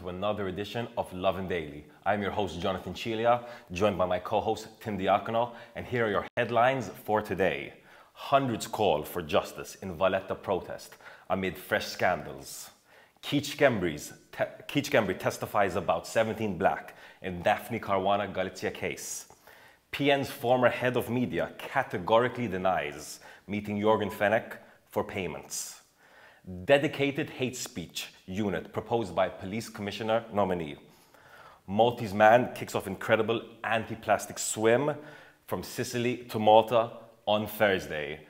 to another edition of Lovin Daily. I'm your host, Jonathan Chilia, joined by my co host, Tim Diacono, and here are your headlines for today. Hundreds call for justice in Valletta protest amid fresh scandals. Schembri te- testifies about 17 Black in Daphne Caruana Galizia case. PN's former head of media categorically denies meeting Yorgen Fenech for payments dedicated hate speech unit proposed by police commissioner nominee. Maltese man kicks off incredible anti-plastic swim from Sicily to Malta on Thursday.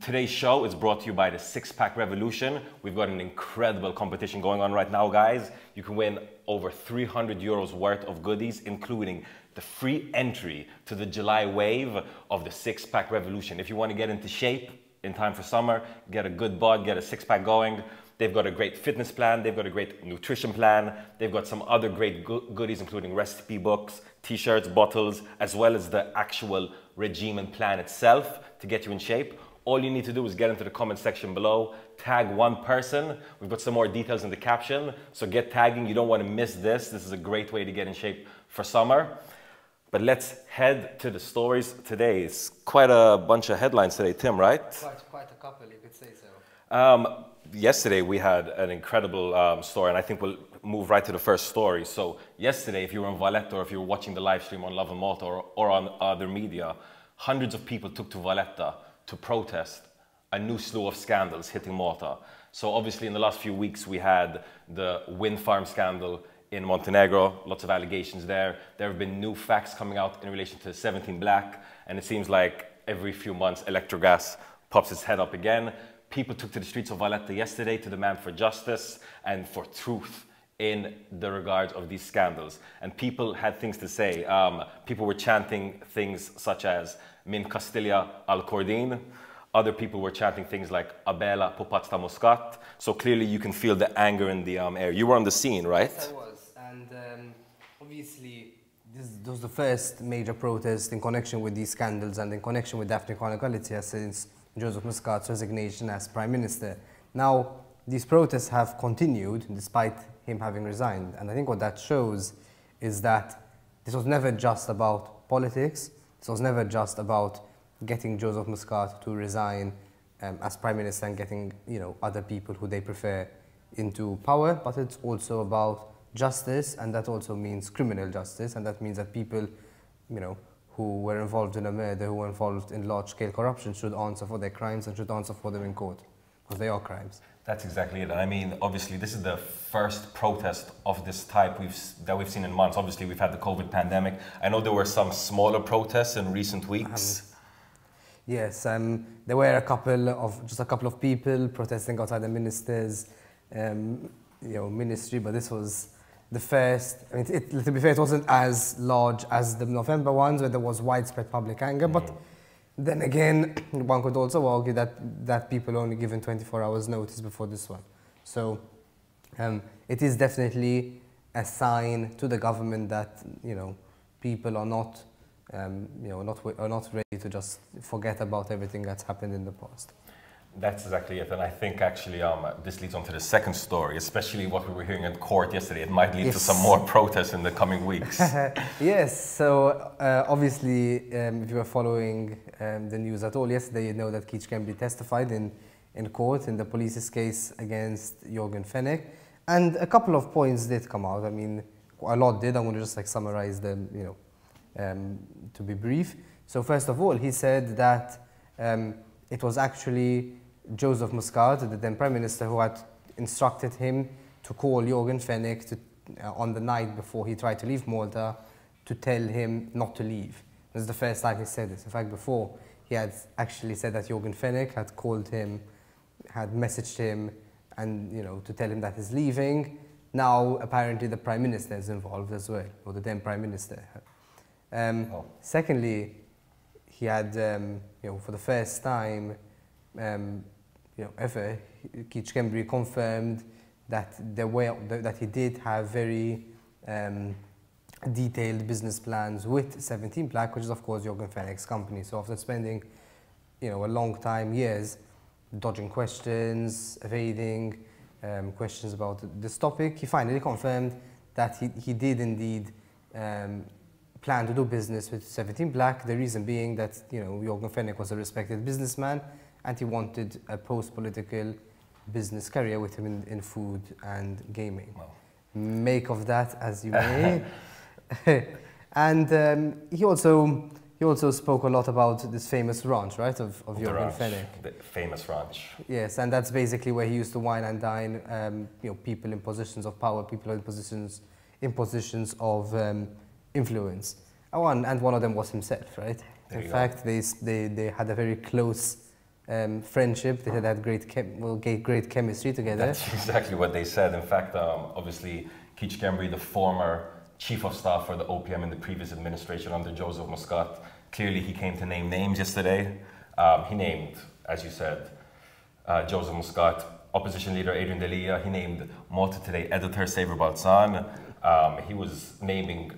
Today's show is brought to you by the Six Pack Revolution. We've got an incredible competition going on right now, guys. You can win over 300 euros worth of goodies, including the free entry to the July wave of the Six Pack Revolution. If you want to get into shape, in time for summer, get a good bod, get a six pack going. They've got a great fitness plan, they've got a great nutrition plan, they've got some other great go goodies, including recipe books, t shirts, bottles, as well as the actual regime and plan itself to get you in shape. All you need to do is get into the comment section below, tag one person. We've got some more details in the caption, so get tagging. You don't want to miss this. This is a great way to get in shape for summer. But let's head to the stories today. It's quite a bunch of headlines today, Tim, right? Quite, quite a couple, you could say so. Um, yesterday we had an incredible um, story, and I think we'll move right to the first story. So yesterday, if you were in Valletta or if you were watching the live stream on Lovin Malta or, or on other media, hundreds of people took to Valletta to protest a new slew of scandals hitting Malta. So obviously in the last few weeks we had the wind farm scandal in Montenegro, lots of allegations there. There have been new facts coming out in relation to 17 Black, and it seems like every few months Electrogas pops its head up again. People took to the streets of Valletta yesterday to demand for justice and for truth in the regards of these scandals. And people had things to say. Um, people were chanting things such as Min Castilia al Cordin. Other people were chanting things like Abela Popatsta Muscat. So clearly you can feel the anger in the um, air. You were on the scene, right? Yes, um, obviously, this, was the first major protest in connection with these scandals and in connection with Daphne Caruana since Joseph Muscat's resignation as Prime Minister. Now, these protests have continued despite him having resigned. And I think what that shows is that this was never just about politics. This was never just about getting Joseph Muscat to resign um, as Prime Minister and getting you know, other people who they prefer into power, but it's also about justice, and that also means criminal justice, and that means that people, you know, who were involved in a murder, who were involved in large-scale corruption, should answer for their crimes and should answer for them in court, because they are crimes. That's exactly it. And I mean, obviously, this is the first protest of this type we've, that we've seen in months. Obviously, we've had the COVID pandemic. I know there were some smaller protests in recent weeks. Um, yes, um, there were a couple of just a couple of people protesting outside the minister's, um, you know, ministry, but this was the first, I mean, it, to be fair, it wasn't as large as the November ones where there was widespread public anger, mm. but then again, one could also argue that, that people only given 24 hours notice before this one. So um, it is definitely a sign to the government that, you know, people are not, um, you know, not, are not ready to just forget about everything that's happened in the past. That's exactly it. And I think actually um, this leads on to the second story, especially what we were hearing in court yesterday. It might lead yes. to some more protests in the coming weeks. yes. So uh, obviously, um, if you were following um, the news at all yesterday, you know that Keith Schembri testified in, in court in the police's case against Yorgen Fenech. And a couple of points did come out. I mean, a lot did. I'm going to just like summarize them, you know, um, to be brief. So first of all, he said that um, it was actually Joseph Muscat, the then Prime Minister, who had instructed him to call Yorgen Fenech to, uh, on the night before he tried to leave Malta to tell him not to leave. This is the first time he said this. In fact, before, he had actually said that Yorgen Fenech had called him, had messaged him, and you know to tell him that he's leaving. Now, apparently, the Prime Minister is involved as well, or the then Prime Minister. Um, oh. Secondly, he had, um, you know, for the first time, um, you know, ever, Keith Schembri confirmed that there were that he did have very um, detailed business plans with 17 Black, which is of course Yorgen Fenech's company. So after spending, you know, a long time, years, dodging questions, evading, um, questions about this topic, he finally confirmed that he, he did indeed um, plan to do business with 17 Black. The reason being that you know Yorgen Fenech was a respected businessman, and he wanted a post-political business career with him in, in food and gaming. Wow. Make of that as you may. and um, he also he also spoke a lot about this famous ranch, right, of, of Yorgen Fenech. the famous ranch. Yes, and that's basically where he used to wine and dine, um, you know, people in positions of power, people in positions in positions of um, influence. And one, and one of them was himself, right? There in go. fact, they, they, they had a very close um, friendship. They had great, chem- well, great, great chemistry together. That's exactly what they said. In fact, um, obviously, Keith Schembri, the former chief of staff for the OPM in the previous administration under Joseph Muscat, clearly he came to name names yesterday. Um, he named, as you said, uh, Joseph Muscat, opposition leader Adrian Delia. He named Malta Today editor Saviour Balzan. Um, he was naming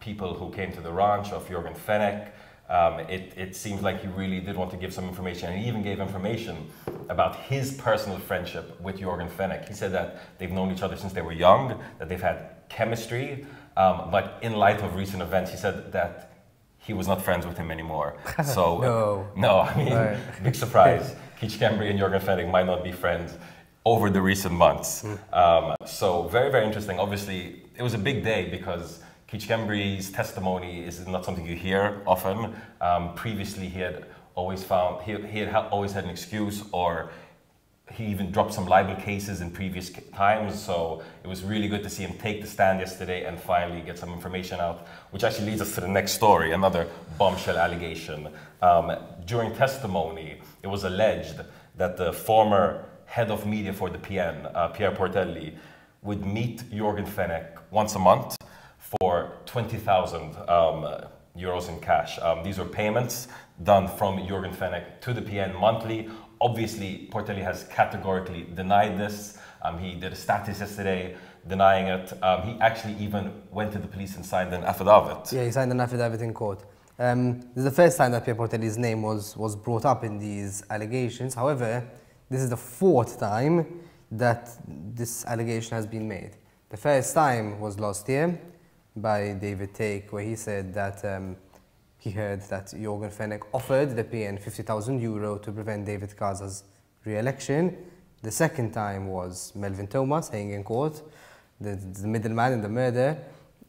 people who came to the ranch of Yorgen Fenech. Um, it, it seems like he really did want to give some information, and he even gave information about his personal friendship with Yorgen Fenech. He said that they've known each other since they were young, that they've had chemistry, um, but in light of recent events, he said that he was not friends with him anymore. So, No. no, I mean, Right. big surprise. Keith Schembri and Yorgen Fenech might not be friends over the recent months. Um, so very, very interesting. Obviously, it was a big day because Schembri's testimony is not something you hear often. Um, previously, he had always found he, he had always had an excuse or he even dropped some libel cases in previous times, so it was really good to see him take the stand yesterday and finally get some information out, which actually leads us to the next story, another bombshell allegation. Um, during testimony, it was alleged that the former head of media for the PN, uh, Pierre Portelli, would meet Yorgen Fenech once a month for 20,000 um, euros in cash. Um, these were payments done from Yorgen Fenech to the PN monthly. Obviously, Portelli has categorically denied this. Um, he did a status yesterday denying it. Um, he actually even went to the police and signed an affidavit. Yeah, he signed an affidavit in court. Um, this is the first time that Pierre Portelli's name was, was brought up in these allegations. However, this is the fourth time that this allegation has been made. The first time was last year by David Thake, where he said that um, he heard that Yorgen Fenech offered the PN 50,000 euro to prevent David Casa's re-election. The second time was Melvin Theuma saying in court, the, the middleman in the murder,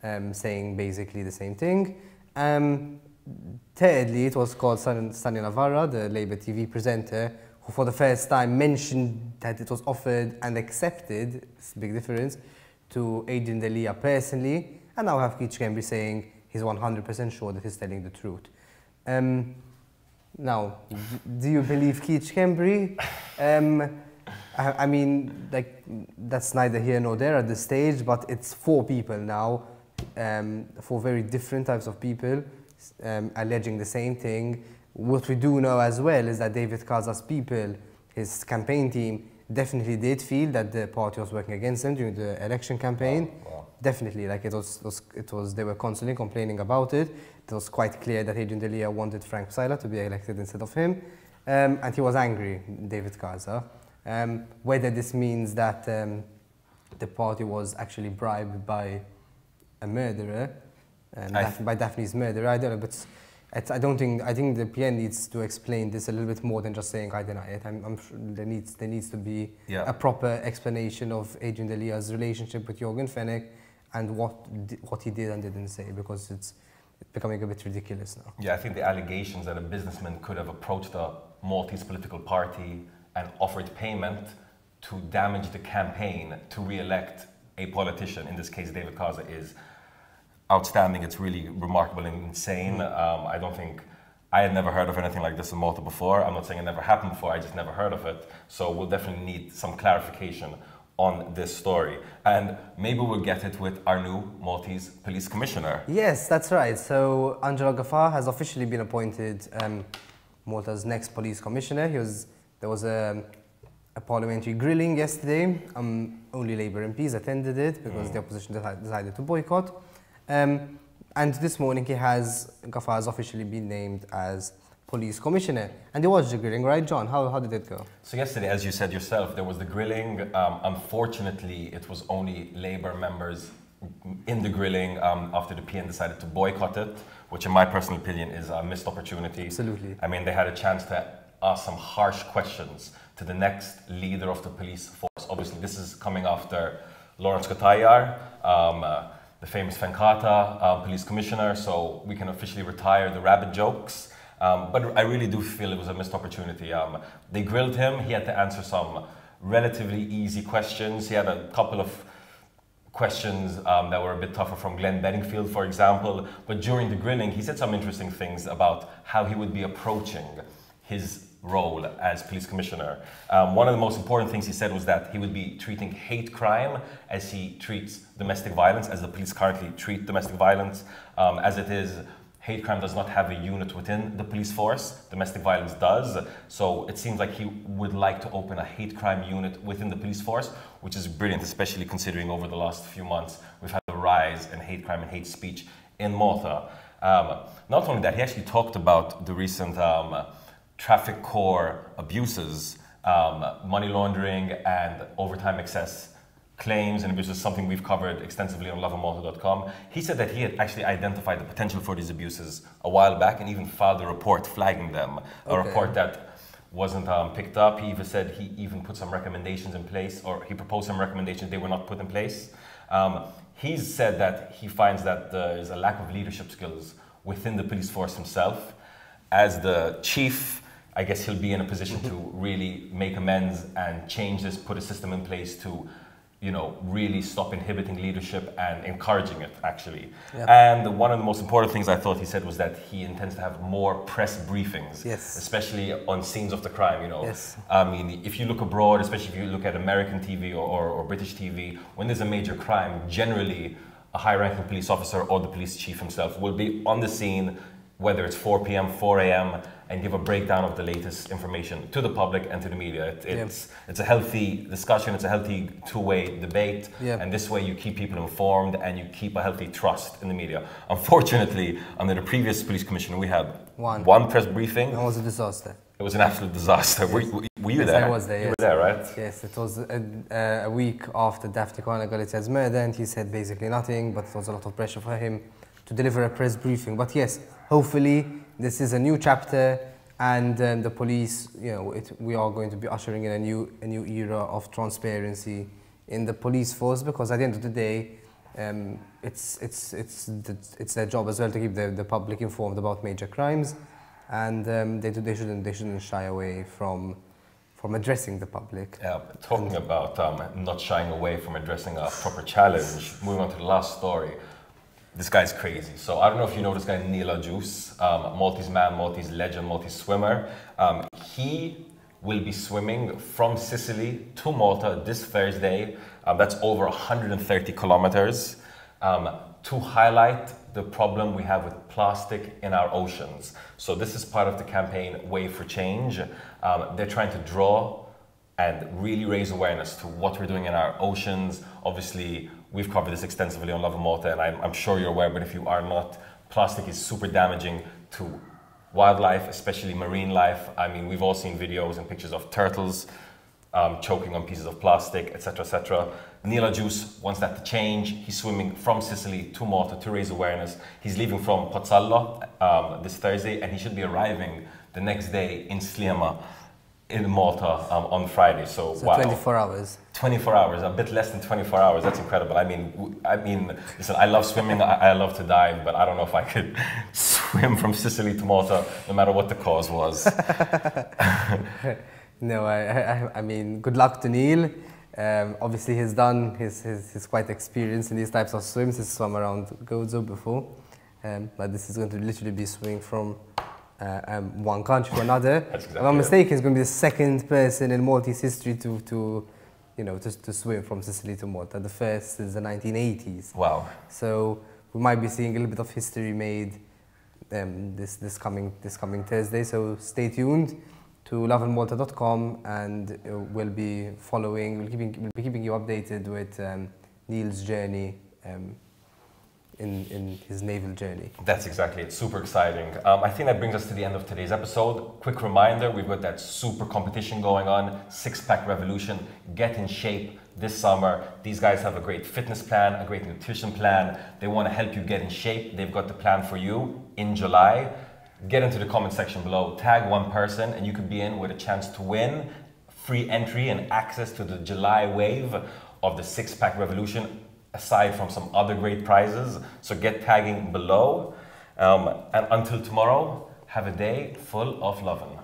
um, saying basically the same thing. Um, thirdly, it was called Stan- Stania Navarra, the Labour TV presenter, who for the first time mentioned that it was offered and accepted, it's a big difference, to Adrian Delia personally, and now have Keith Schembri saying he's 100% sure that he's telling the truth. Um, now, do you believe Keith Schembri? Um, I, I mean, like, that's neither here nor there at this stage, but it's four people now, um, four very different types of people um, alleging the same thing. What we do know as well is that David Casa's people, his campaign team, definitely did feel that the party was working against them during the election campaign. Wow. Definitely, like it was, was, it was, they were constantly complaining about it. It was quite clear that Adrian Delia wanted Frank Psyla to be elected instead of him, um, and he was angry, David Casa. Um, whether this means that um, the party was actually bribed by a murderer, um, Daph- by Daphne's murderer, I don't know, but it's, I don't think, I think the PN needs to explain this a little bit more than just saying I deny it. I'm, I'm sure there needs, there needs to be Yeah. a proper explanation of Adrian Delia's relationship with Yorgen Fenech and what, what he did and didn't say because it's becoming a bit ridiculous now. Yeah, I think the allegations that a businessman could have approached a Maltese political party and offered payment to damage the campaign to re-elect a politician, in this case David Casa, is outstanding. It's really remarkable and insane. Um, I don't think I had never heard of anything like this in Malta before. I'm not saying it never happened before. I just never heard of it. So we'll definitely need some clarification on this story, and maybe we'll get it with our new Maltese police commissioner. Yes, that's right. So Angelo Gafa has officially been appointed um, Malta's next police commissioner. He was, there was a, a parliamentary grilling yesterday. Um, only Labour MPs attended it because the opposition decided to boycott. Um, and this morning he has, Gafa has officially been named as police commissioner. And there was the grilling, right, John? How, how did it go? So yesterday, as you said yourself, there was the grilling. Um, unfortunately, it was only Labour members in the grilling um, after the PN decided to boycott it, which in my personal opinion is a missed opportunity. Absolutely. I mean, they had a chance to ask some harsh questions to the next leader of the police force. Obviously, this is coming after Lawrence Cutajar, um, uh, the famous Fenkata uh, police commissioner, so we can officially retire the rabbit jokes. Um, but I really do feel it was a missed opportunity. Um, they grilled him, he had to answer some relatively easy questions. He had a couple of questions um, that were a bit tougher from Glenn Bedingfield, for example. But during the grilling, he said some interesting things about how he would be approaching his role as police commissioner. Um, one of the most important things he said was that he would be treating hate crime as he treats domestic violence, as the police currently treat domestic violence. Um, as it is, hate crime does not have a unit within the police force, domestic violence does. So it seems like he would like to open a hate crime unit within the police force, which is brilliant, especially considering over the last few months we've had a rise in hate crime and hate speech in Malta. Um, not only that, he actually talked about the recent um, traffic core abuses, um, money laundering, and overtime excess claims and abuses, something we've covered extensively on lovinmalta.com. He said that he had actually identified the potential for these abuses a while back and even filed a report flagging them. A Okay. report that wasn't um, picked up. He even said he even put some recommendations in place, or he proposed some recommendations, they were not put in place. Um, he's said that he finds that there is a lack of leadership skills within the police force himself. As the chief, I guess he'll be in a position to mm-hmm. really make amends and change this, put a system in place to, you know, really stop inhibiting leadership and encouraging it, actually. Yeah. And one of the most important things I thought he said was that he intends to have more press briefings, Yes. especially on scenes of the crime, you know. Yes. I mean, if you look abroad, especially if you look at American TV or, or, or British TV, when there's a major crime, generally a high ranking police officer or the police chief himself will be on the scene, whether it's 4 p.m., 4 a.m., and give a breakdown of the latest information to the public and to the media. It, Yeah. it's, it's a healthy discussion, it's a healthy two way debate, Yeah. and this way you keep people informed and you keep a healthy trust in the media. Unfortunately, under the previous police commissioner, we had One. one press briefing. It was a disaster. It was an absolute disaster. Were, were were you Yes, there? I was there, You yes. were there, right? Yes, it was a, a week after Daphne Caruana Galizia's murder, and he said basically nothing, but it was a lot of pressure for him to deliver a press briefing. But yes, hopefully this is a new chapter, and um, the police, you know, it, we are going to be ushering in a new, a new era of transparency in the police force, because at the end of the day, um, it's, it's, it's, the, it's their job as well to keep the, the public informed about major crimes, and um, they, they, shouldn't, they shouldn't shy away from, from addressing the public. Yeah, talking about um, not shying away from addressing a proper challenge, moving on to the last story. This guy's crazy. So I don't know if you know this guy, Neil Agius, um, Maltese man, Maltese legend, Maltese swimmer. Um, he will be swimming from Sicily to Malta this Thursday. Um, that's over 130 kilometers um, to highlight the problem we have with plastic in our oceans. So this is part of the campaign Wave for Change. Um, they're trying to draw and really raise awareness to what we're doing in our oceans. Obviously, we've covered this extensively on Lovin Malta, and I'm, I'm sure you're aware, but if you are not, plastic is super damaging to wildlife, especially marine life. I mean, we've all seen videos and pictures of turtles um, choking on pieces of plastic, etc., etc. Neil Agius wants that to change. He's swimming from Sicily to Malta to raise awareness. He's leaving from Pozzallo um, this Thursday, and he should be arriving the next day in Sliema in Malta um, on Friday. So, So wow. 24 hours. 24 hours, a bit less than 24 hours. That's incredible. I mean, I mean, listen, I love swimming. I, I love to dive, but I don't know if I could swim from Sicily to Malta, no matter what the cause was. No, I, I, I mean, good luck to Neil. Um, obviously, he's done, he's, he's, he's quite experienced in these types of swims. He's swum around Gozo before. Um, but this is going to literally be swimming from uh, um, one country to another. That's if I'm mistaken, he's going to be the second person in Maltese history to, to you know, to, to swim from Sicily to Malta. The first is the 1980s. Wow. So we might be seeing a little bit of history made um, this, this, coming, this coming Thursday. So stay tuned to lovinmalta.com and uh, we'll be following, we'll, keeping, we'll be keeping you updated with um, Neil's journey um, in, in his naval journey. That's exactly it. Super exciting. Um, I think that brings us to the end of today's episode. Quick reminder we've got that super competition going on, Six Pack Revolution. Get in shape this summer. These guys have a great fitness plan, a great nutrition plan. They want to help you get in shape. They've got the plan for you in July. Get into the comment section below, tag one person, and you could be in with a chance to win free entry and access to the July wave of the Six Pack Revolution, aside from some other great prizes. So get tagging below. Um, and until tomorrow, have a day full of loving.